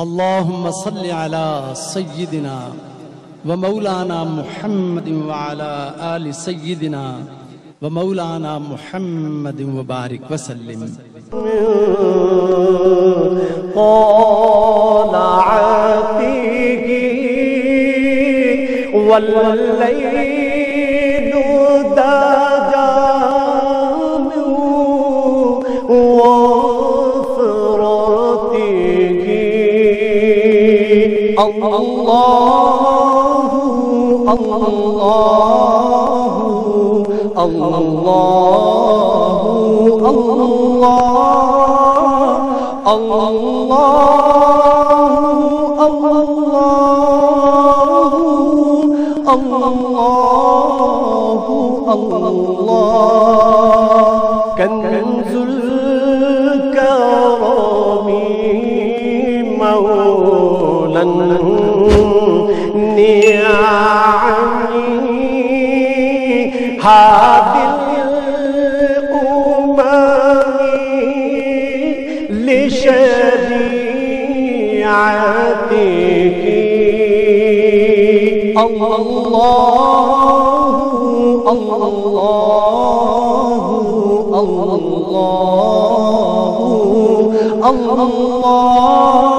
اللهم صل على سيدنا ومولانا محمد وعلى آل سيدنا ومولانا محمد وبارك وسلم. طالعته والليل دجام الله الله الله الله الله الله الله كنز الكرم مولى النعم هذه الأمم لشريعتك الله الله الله الله الله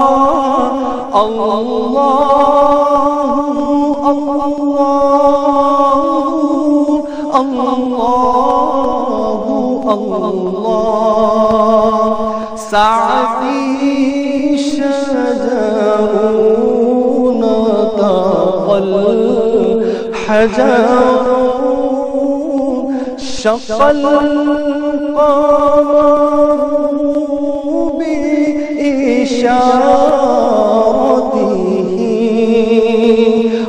سعدي شجر نطق الحجر شق القمر بإشارته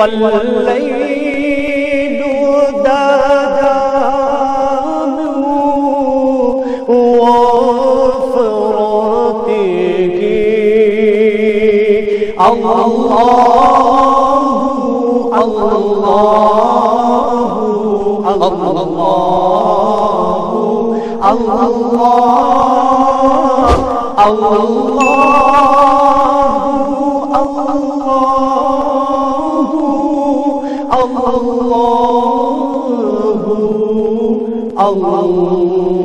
والليل دجام وفرتك الله الله الله الله الله الله Allah.